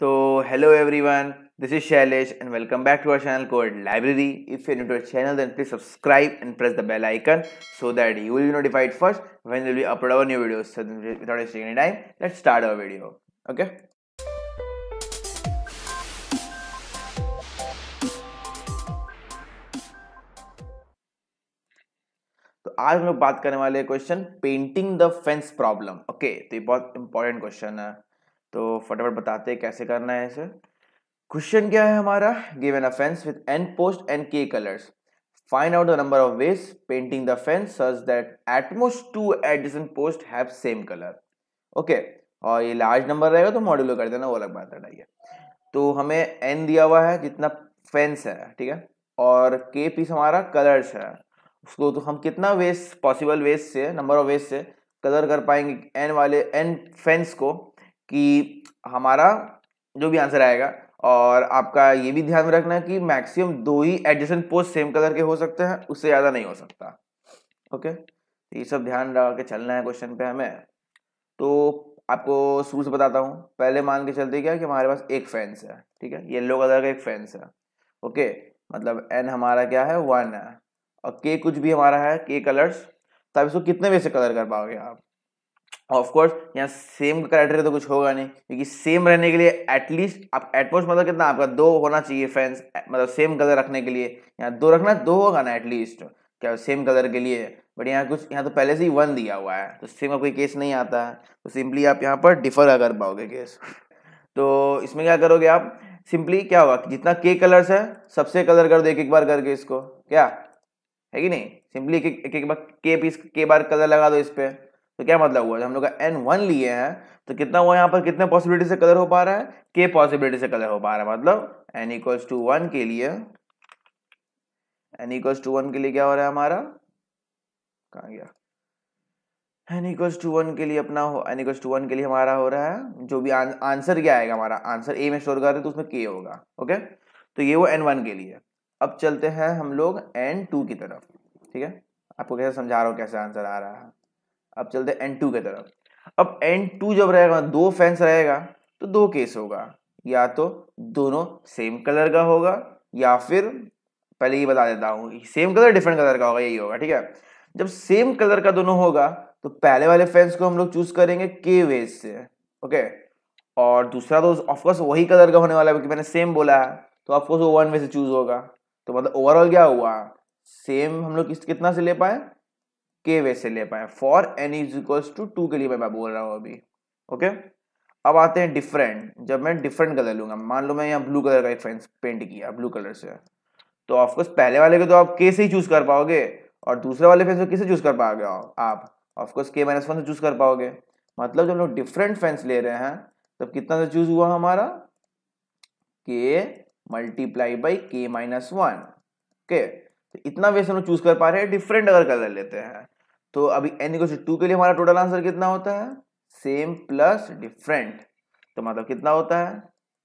So, hello everyone, this is Shailesh and welcome back to our channel called Library. If you're new to our channel, then please subscribe and press the bell icon so that you will be notified first when we upload our new videos. So, without wasting any time, let's start our video. Okay. तो आज हम लोग बात करने वाले question painting the fence problem okay तो ये बहुत इंपॉर्टेंट क्वेश्चन है तो फटाफट बताते हैं कैसे करना है इसे। क्वेश्चन क्या है हमारा? Given a fence with N post and K colours find out the number of ways painting the fence such that at most two adjacent post have same colour okay और ये लार्ज नंबर रहेगा तो modulo कर देना, वो अलग बात है तो हमें एन दिया हुआ है, जितना फेंस है, ठीक है? और के पीस हमारा कलर्स है। उसको तो हम कितना वेस्ट पॉसिबल वेस्ट से नंबर ऑफ़ वेस्ट से कलर कर पाएँगे एन वाले एन फेंस को। कि हमारा जो भी आंसर आएगा और आपका ये भी ध्यान में रखना कि मैक्सिमम दो ही एडजस्टेंट पोस्ट सेम कलर के हो सकते हैं, उससे ज़्यादा नहीं हो सकता। ओके तो ये सब ध्यान रख के चलना है क्वेश्चन पे हमें। तो आपको शुरू से बताता हूँ। पहले मान के चलते क्या कि हमारे पास एक फेंस है, ठीक है? येलो कलर का एक फेंस है। ओके मतलब एन हमारा क्या है? वन है। और के कुछ भी हमारा है के कलर्स तो आप इसको कितने वे से कलर कर पाओगे आप? ऑफ़ कोर्स यहाँ सेम क्राइटेरिया तो कुछ होगा नहीं क्योंकि सेम रहने के लिए एटलीस्ट आप एटमोस्ट मतलब कितना आपका दो होना चाहिए फैंस मतलब सेम कलर रखने के लिए। यहाँ दो रखना दो होगा ना एटलीस्ट क्या सेम कलर के लिए। बट यहाँ कुछ यहाँ तो पहले से ही वन दिया हुआ है तो सेम का कोई केस नहीं आता। है तो सिंपली आप यहाँ पर डिफर कर पाओगे केस तो इसमें क्या करोगे आप? सिंपली क्या होगा जितना के कलर्स है सबसे कलर कर दो एक एक बार करके इसको क्या? है कि नहीं? सिंपली एक, एक बार के पीस के बार कलर लगा दो इस पर तो क्या मतलब हुआ? हम लोग एन वन लिए हैं तो कितना हुआ यहाँ पर? कितने पॉसिबिलिटी से कलर हो पा रहा है? के पॉसिबिलिटी से कलर हो पा रहा है। मतलब एन इक्वल्स टू वन के लिए एन इक्वल्स टू वन के लिए क्या हो रहा है हमारा? कहा गया? एन इक्वल्स टू वन के लिए अपना हो एन इक्वल्स टू वन के लिए हमारा हो रहा है। जो भी आंसर क्या आएगा हमारा? आंसर ए में स्टोर कर रहे तो उसमें के होगा ओके तो ये वो एन वन के लिए। अब चलते हैं हम लोग एन टू की तरफ़, ठीक है? आपको कैसे समझा रहा हूँ कैसे आंसर आ रहा है? अब चलते एन टू की तरफ़। अब एन टू जब रहेगा, दो फैंस रहेगा तो दो केस होगा। या तो दोनों सेम कलर का होगा, या फिर पहले ही बता देता हूँ सेम कलर डिफरेंट कलर का होगा, यही होगा, ठीक है? जब सेम कलर का दोनों होगा तो पहले वाले फैंस को हम लोग चूज़ करेंगे के वेज से, ओके? और दूसरा तो ऑफकोर्स वही कलर का होने वाला है, क्योंकि मैंने सेम बोला है तो ऑफकोर्स वो वन वे से चूज़ होगा। तो मतलब ओवरऑल क्या हुआ? सेम हम लोग कितना से ले पाए? के वे से ले पाए। For n is equals to two के लिए मैं बोल रहा हूँ अभी। ओके अब आते हैं डिफरेंट जब मैं डिफरेंट कलर लूँगा, मान लो मैं यहाँ ब्लू कलर का एक फेंस पेंट किया ब्लू कलर से। तो ऑफकोर्स पहले वाले को तो आप के से ही चूज़ कर पाओगे और दूसरे वाले फेंस को किसे चूज़ कर पाओगे आप? ऑफकोर्स के माइनस वन से चूज़ कर पाओगे। मतलब जब लोग डिफरेंट फेंस ले रहे हैं, तब कितना से चूज़ हुआ हमारा? K multiply by K minus one okay तो इतना वे हम लोग चूज़ कर पा रहे हैं डिफरेंट अगर कलर लेते हैं। तो अभी एन इक्वल टू के लिए हमारा टोटल आंसर कितना होता है? सेम प्लस डिफरेंट तो मतलब कितना होता है?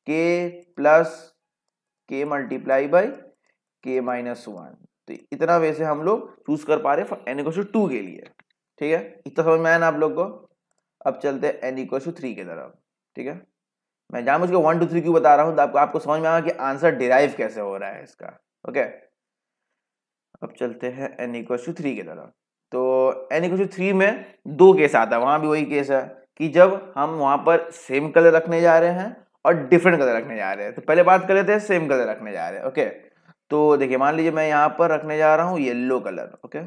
K plus K multiply by K minus one तो इतना वैसे हम लोग चूज़ कर पा रहे एन इक्वल टू के लिए. ठीक है? इतना समझ में आया ना आप लोग को? अब चलते हैं एन इक्वल थ्री की तरफ़. ठीक है? मैं जान मुझको वन टू थ्री क्यों बता रहा हूँ? तो आपको आपको समझ में आया कि आंसर डिराइव कैसे हो रहा है इसका. ओके अब चलते हैं एन इक्वल टू थ्री की तरफ़. तो एन इक्वल टू थ्री में दो केस आता है, वहाँ भी वही केस है कि जब हम वहाँ पर सेम कलर रखने जा रहे हैं और डिफरेंट कलर रखने जा रहे हैं। तो पहले बात कर लेते हैं सेम कलर रखने जा रहे हैं ओके तो देखिए, मान लीजिए मैं यहाँ पर रखने जा रहा हूँ येल्लो कलर ओके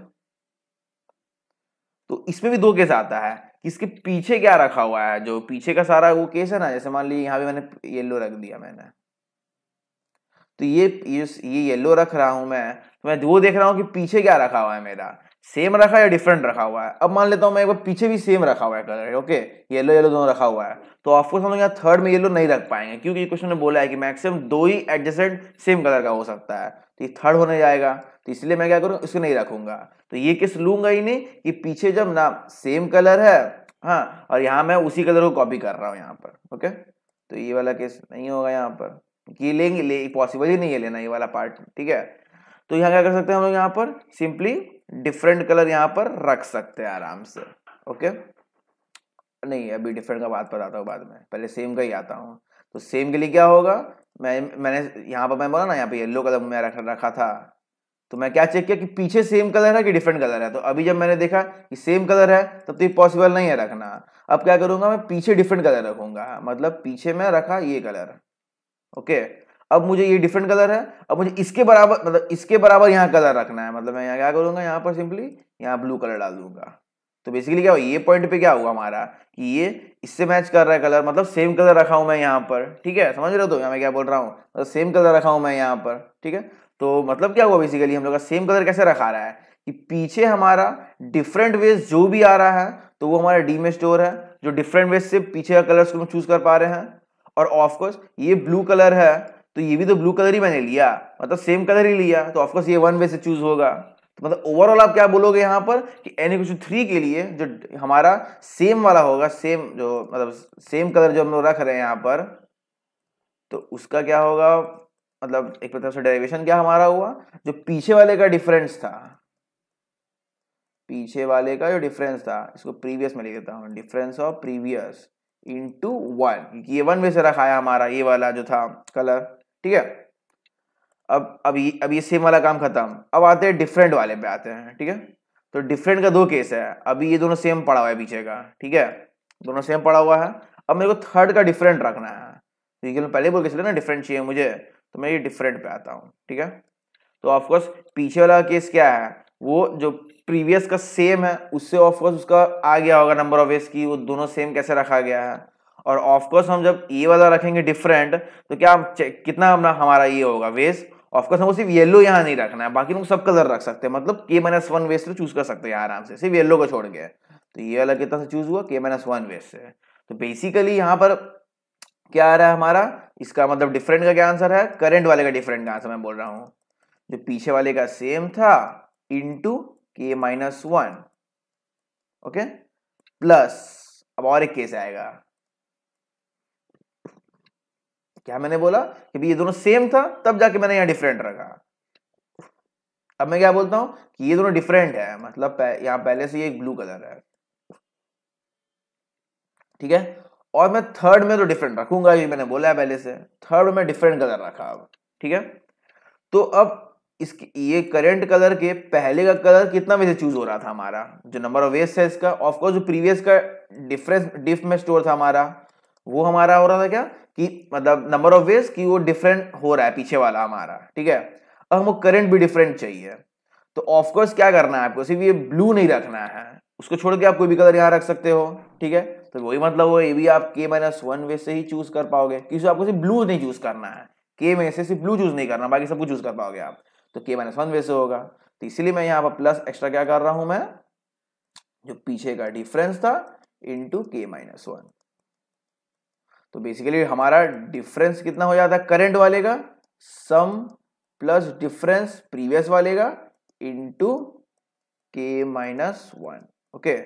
तो इसमें भी दो केस आता है इसके पीछे क्या रखा हुआ है, जो पीछे का सारा वो केस है ना, जैसे मान लीजिए यहाँ पे मैंने येल्लो रख दिया मैंने। तो ये ये येल्लो रख रहा हूँ मैं तो मैं वो देख रहा हूँ कि पीछे क्या रखा हुआ है मेरा। सेम रखा है या डिफरेंट रखा हुआ है? अब मान लेता हूँ मैं एक बार पीछे भी सेम रखा हुआ है कलर ओके येलो येलो दोनों रखा हुआ है। तो ऑफकोर्स हम लोग यहाँ थर्ड में येलो नहीं रख पाएँगे, क्योंकि क्वेश्चन ने बोला है कि मैक्सिमम दो ही एडजस्टेंट सेम कलर का हो सकता है। तो ये थर्ड होने जाएगा। तो इसलिए मैं क्या करूँ? इसको नहीं रखूँगा। तो ये किस लूँगा ही नहीं कि पीछे जब ना सेम कलर है हाँ और यहाँ मैं उसी कलर को कॉपी कर रहा हूँ यहाँ पर ओके तो ये वाला केस नहीं होगा यहाँ पर। ये लेंगे, ले पॉसिबल ही नहीं है लेना ये वाला पार्ट ठीक है? तो यहाँ क्या कर सकते हैं हम लोग यहाँ पर? सिंपली डिफरेंट कलर यहाँ पर रख सकते हैं आराम से ओके? नहीं अभी डिफरेंट का बात बताता हूँ बाद में पहले सेम का ही आता हूँ। तो सेम के लिए क्या होगा? मैं मैंने यहाँ पर मैं बोला ना यहाँ पे येलो कलर मैं रख, रखा था। तो मैं क्या चेक किया कि पीछे सेम कलर है कि डिफरेंट कलर है? तो अभी जब मैंने देखा कि सेम कलर है तब तो ये पॉसिबल नहीं है रखना। अब क्या करूँगा मैं? पीछे डिफरेंट कलर रखूँगा। मतलब पीछे मैं रखा ये कलर ओके? अब मुझे ये डिफरेंट कलर है, अब मुझे इसके बराबर मतलब इसके बराबर यहाँ कलर रखना है। मतलब मैं यहाँ क्या करूँगा, यहाँ पर सिंपली यहाँ ब्लू कलर डाल दूँगा। तो बेसिकली क्या हुआ, ये पॉइंट पे क्या हुआ हमारा कि ये इससे मैच कर रहा है कलर मतलब सेम कलर रखा हूँ मैं यहाँ पर, ठीक है? समझ रहे हो तो? यहाँ मैं क्या बोल रहा हूँ मतलब सेम कलर रखा हूँ मैं यहाँ पर, ठीक है? तो मतलब क्या हुआ बेसिकली हम लोग का सेम कलर कैसे रखा रहा है कि पीछे हमारा डिफरेंट वेज जो भी आ रहा है तो वो हमारा डी में स्टोर है, जो डिफरेंट वेज से पीछे का कलर चूज़ कर पा रहे हैं। और ऑफकोर्स ये ब्लू कलर है तो ये भी तो ब्लू कलर ही मैंने लिया। मतलब सेम कलर ही लिया तो ऑफकोर्स ये वन वे से चूज़ होगा। तो मतलब ओवरऑल आप क्या बोलोगे यहाँ पर कि एन इक्वल थ्री के लिए जो हमारा सेम वाला होगा सेम जो मतलब सेम कलर जो हम लोग रख रहे हैं यहाँ पर तो उसका क्या होगा? मतलब एक प्रकार से डेरिवेशन क्या हमारा हुआ? जो पीछे वाले का डिफरेंस था। पीछे वाले का जो डिफरेंस था, इसको प्रीवियस में लिख देता हूँ। Difference of previous into one ये वन वे से रखा है हमारा, ये वाला जो था कलर ठीक है? अब अब ये अब ये सेम वाला काम खत्म। अब आते हैं डिफरेंट वाले पे आते हैं, ठीक है? तो डिफरेंट का दो केस है। अभी ये दोनों सेम पड़ा हुआ है पीछे का, ठीक है? दोनों सेम पड़ा हुआ है। अब मेरे को थर्ड का डिफरेंट रखना है। तो ये पहले बोल के चले ना डिफरेंट चाहिए मुझे तो मैं ये डिफरेंट पे आता हूँ, ठीक है? तो ऑफकोर्स पीछे वाला केस क्या है? वो जो प्रीवियस का सेम है, उससे ऑफकोर्स उसका आ गया होगा नंबर ऑफ़ वेस की वो दोनों सेम कैसे रखा गया है। और ऑफकोर्स हम जब ये वाला रखेंगे डिफरेंट तो क्या कितना हमारा हमारा ये होगा वेस ऑफकोर्स हमको सिर्फ़ येलो यहाँ नहीं रखना है, बाकी लोग सब कलर रख सकते हैं। मतलब के माइनस वन वेस से चूज़ कर सकते हैं आराम से, सिर्फ़ येलो को छोड़ के। तो ये वाला कितना से चूज़ हुआ? के माइनस वन वेस से। तो बेसिकली यहाँ पर क्या आ रहा है हमारा? इसका मतलब डिफरेंट का क्या आंसर है? करेंट वाले का डिफरेंट का आंसर मैं बोल रहा हूँ। जो पीछे वाले का सेम था इंटू के माइनस वन ओके प्लस अब और एक केस आएगा। क्या मैंने बोला कि ये दोनों सेम था, तब जाके मैंने यहाँ डिफरेंट रखा। अब मैं क्या बोलता हूँ कि ये दोनों डिफरेंट है मतलब यहाँ पहले से ये एक ब्लू कलर है। ठीक है? और मैं थर्ड में तो डिफरेंट रखूँगा ये मैंने बोला है पहले से। थर्ड में डिफरेंट कलर रखा अब, ठीक है? तो अब इसकी, ये करंट कलर के पहले का कलर कितना वैसे चूज़ हो रहा था हमारा? जो नंबर ऑफ़ वेस्ट है इसका ऑफकोर्स जो प्रीवियस का डिफरेंस डिफ में स्टोर था हमारा, वो हमारा हो रहा था क्या? कि मतलब नंबर ऑफ़ वेज कि वो डिफरेंट हो रहा है, पीछे वाला हमारा, ठीक है? अब हमको करंट भी डिफरेंट चाहिए। तो ऑफकोर्स क्या करना है आपको? सिर्फ़ ये ब्लू नहीं रखना है। उसको छोड़ के आप कोई भी कलर यहाँ रख सकते हो, ठीक है? तो वही मतलब वो ये भी आप के माइनस वन वे से ही चूज़ कर पाओगे। क्योंकि आपको सिर्फ़ ब्लू नहीं चूज़ करना है। के में से सिर्फ़ ब्लू चूज़ नहीं करना, बाकी सब कुछ चूज़ कर पाओगे आप। तो के माइनस वन वे से होगा। तो इसीलिए मैं यहाँ पर प्लस एक्स्ट्रा क्या कर रहा हूँ मैं? जो पीछे का डिफरेंस था इंटू के माइनस वन तो बेसिकली हमारा डिफरेंस कितना हो जाता है करंट वाले का? सम प्लस डिफरेंस प्रीवियस वाले का into K minus one okay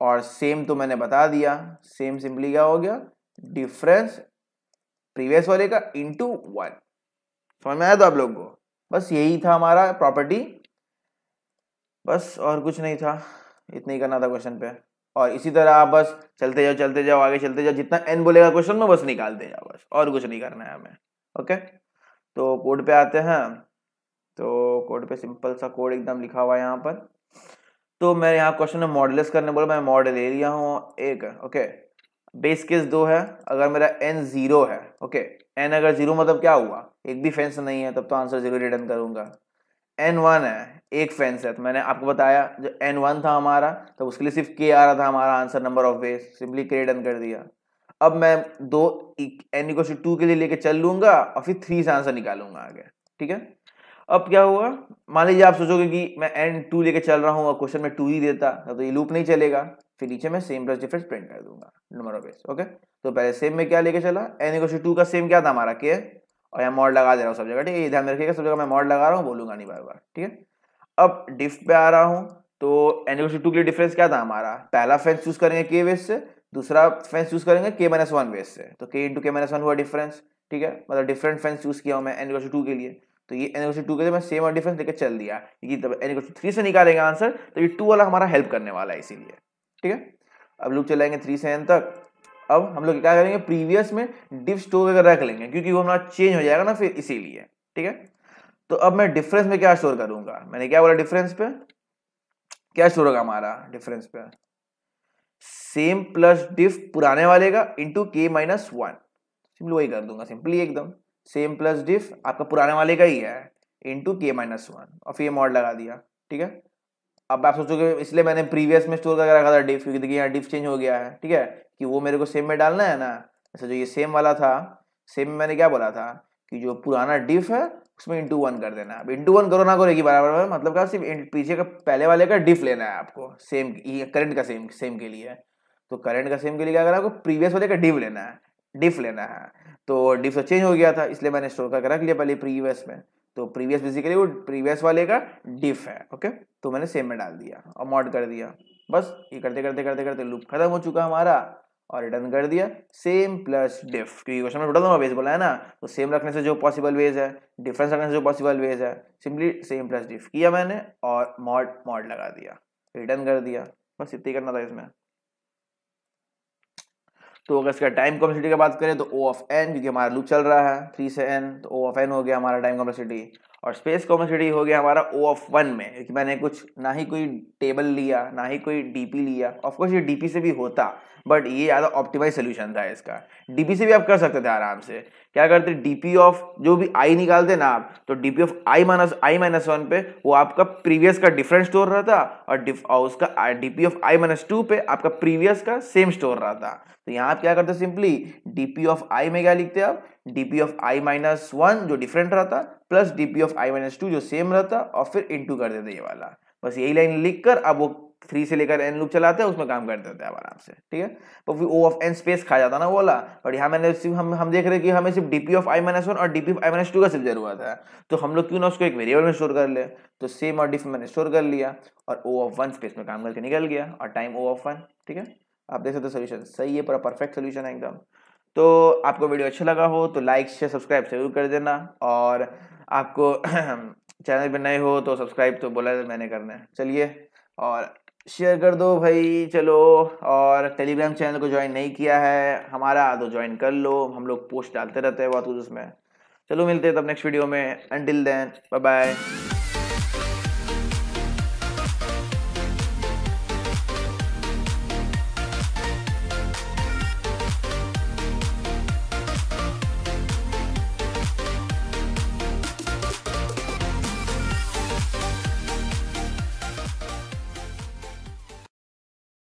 और सेम तो मैंने बता दिया सेम सिंपली क्या हो गया? डिफरेंस प्रीवियस वाले का इंटू वन समझ में आया तो आप लोग को? बस यही था हमारा प्रॉपर्टी बस और कुछ नहीं था। इतना ही करना था क्वेश्चन पे। और इसी तरह आप बस चलते जाओ चलते जाओ, आगे चलते जाओ, जितना एन बोलेगा क्वेश्चन में बस निकालते जाओ बस, और कुछ नहीं करना है हमें ओके तो कोड पे आते हैं तो कोड पे सिंपल सा कोड एकदम लिखा हुआ है यहाँ पर तो मैं यहाँ क्वेश्चन में मॉडलेस करने बोला, मैं मॉडल ले लिया हूँ एक ओके बेस केस दो है, अगर मेरा एन ज़ीरो है ओके एन अगर ज़ीरो मतलब क्या हुआ? एक भी फेंस नहीं है, तब तो आंसर ज़ीरो रिटर्न करूँगा। एन वन है, एक फेंस है। तो मैंने आपको बताया, जो एन वन था हमारा तो उसके लिए सिर्फ़ के आ रहा था हमारा answer number of ways simply K done कर दिया। अब मैं दो एन इक्व टू के लिए लेके चल लूँगा और फिर थ्री से आंसर निकालूँगा आगे, ठीक है? अब क्या हुआ? मान लीजिए आप सोचोगे कि मैं एन टू लेके चल रहा हूँ और क्वेश्चन में टू ही देता तो ये लूप नहीं चलेगा। फिर नीचे मैं सेम प्लस डिफरेंस प्रिंट कर दूँगा नंबर ऑफ़ वेज ओके तो पहले सेम में क्या लेके चला? एन इक्व टू का सेम क्या था हमारा? के और यहाँ मॉड लगा दे रहा हूँ सब जगह, ठीक है? ध्यान रखिएगा, सब जगह मैं मॉड लगा रहा हूँ, बोलूँगा नहीं बार बार ठीक है? अब डिफ पे आ रहा हूँ तो एनिवर्सी टू के लिए डिफरेंस क्या था हमारा? पहला फेंस चूज़ करेंगे के वेस से, दूसरा फेंस चूज़ करेंगे के माइनस वन वेस से तो के इंटू के माइनस वन हुआ डिफरेंस ठीक है? मतलब डिफरेंट फेंस चूज़ किया हूँ मैं एनिवर्सी टू के लिए तो ये एनिवर्सी टू के लिए मैं सेम और डिफरेंस लेकर चल दिया क्योंकि तब एनिवर्सी थ्री से निकालेंगे आंसर तो ये टू वाला हमारा हेल्प करने वाला है इसीलिए, ठीक है? अब लोग चलाएँगे थ्री से एन तक अब हम लोग क्या करेंगे प्रीवियस में डिफ स्टोर करके रख लेंगे, क्योंकि वो हमारा चेंज हो जाएगा ना फिर इसीलिए, ठीक है? तो अब मैं डिफरेंस में क्या स्टोर करूँगा? मैंने क्या बोला डिफरेंस पे? क्या स्टोर होगा हमारा डिफरेंस पे? सेम प्लस डिफ पुराने वाले का इंटू के माइनस वन सिंपली वही कर दूँगा सिंपली एकदम। सेम प्लस डिफ आपका पुराने वाले का ही है इंटू के माइनस वन और फिर मॉड लगा दिया, ठीक है? अब आप सोचोगे, इसलिए मैंने प्रीवियस में स्टोर करके रखा था डिफ क्योंकि देखिए यहाँ डिफ चेंज हो गया है, ठीक है? कि वो मेरे को सेम में डालना है ना? ऐसा जो ये सेम वाला था सेम में मैंने क्या बोला था? कि जो पुराना डिफ है, उसमें इंटू वन कर देना अब इंटू वन करो ना, करो बराबर मतलब क्या सिर्फ़ पीछे का पहले वाले का डिफ लेना है आपको सेम करंट का सेम सेम के लिए। तो करंट का सेम के लिए क्या करना आपको प्रीवियस वाले का डिफ लेना है डिफ लेना है। तो डिफ तो चेंज हो गया था, इसलिए मैंने स्टोर करके रख लिया पहले प्रीवियस में। तो प्रीवियस बेसिकली वो प्रीवियस वाले का डिफ है ओके तो मैंने सेम में डाल दिया और मॉड कर दिया। बस, ये करते करते करते करते लूप खत्म हो चुका हमारा। और रिटर्न कर दिया। सेम प्लस डिफ क्योंकि क्वेश्चन में टोटल नंबर वेज बोला, है ना? तो सेम रखने से जो पॉसिबल वेज है डिफरेंस रखने से जो पॉसिबल वेज है सिंपली सेम प्लस डिफ किया मैंने और मॉड मॉड लगा दिया। रिटर्न कर दिया। बस इतना ही करना था इसमें। तो अगर इसका टाइम कॉम्प्लेक्सिटी की बात करें तो ओ ऑफ़ एन क्योंकि हमारा लूप चल रहा है थ्री से एन तो ओ ऑफ़ एन हो गया हमारा टाइम कॉम्प्लेक्सिटी और स्पेस कॉम्प्लेक्सिटी हो गया हमारा ओ ऑफ़ वन में, क्योंकि मैंने कुछ ना ही कोई टेबल लिया, ना ही कोई डीपी लिया. ऑफकोर्स ये डीपी से भी होता बट ये ज़्यादा ऑप्टिमाइज सोल्यूशन था इसका. डीपी से भी आप कर सकते थे आराम से. क्या करते डीपी ऑफ़ जो भी आई निकालते ना आप तो DP of I minus I minus one पे वो आपका प्रीवियस का डिफरेंट स्टोर रहा था और, और उसका DP of I minus two पे आपका प्रीवियस का सेम स्टोर रहा था। तो यहाँ आप क्या करते सिंपली डीपी ऑफ़ आई में क्या लिखते आप? DP of I minus one जो डिफरेंट रहता plus DP of I minus two जो सेम रहता और फिर इंटू कर देते ये वाला। बस यही लाइन लिख कर अब वो थ्री से लेकर एन लूप चलाते हैं, उसमें काम कर देते हैं आराम से, ठीक है? तो फिर ओ ऑफ़ एन स्पेस खा जाता ना वो वाला। बट यहाँ मैंने सिर्फ़, हम हम देख रहे हैं कि हमें सिर्फ़ DP of I minus one और DP of I minus two का सिर्फ़ ज़रूरत है। तो हम लोग क्यों ना उसको एक वेरिएबल में स्टोर कर ले? तो सेम और डिफ मैंने स्टोर कर लिया और ओ ऑफ़ वन स्पेस में काम करके निकल गया और टाइम ओ ऑफ़ वन ठीक है? आप देख सकते हो सोल्यूशन सही है, पूरा परफेक्ट सोल्यूशन है एकदम। तो आपको वीडियो अच्छा लगा हो तो लाइक शेयर सब्सक्राइब ज़रूर कर देना और आपको चैनल पर नए हो तो सब्सक्राइब तो बोला मैंने करना है। चलिए और शेयर कर दो भाई, चलो। और टेलीग्राम चैनल को ज्वाइन नहीं किया है, हमारा तो ज्वाइन कर लो। हम लोग पोस्ट डालते रहते हैं बहुत कुछ उसमें। चलो मिलते हैं तब नेक्स्ट वीडियो में। Until then bye bye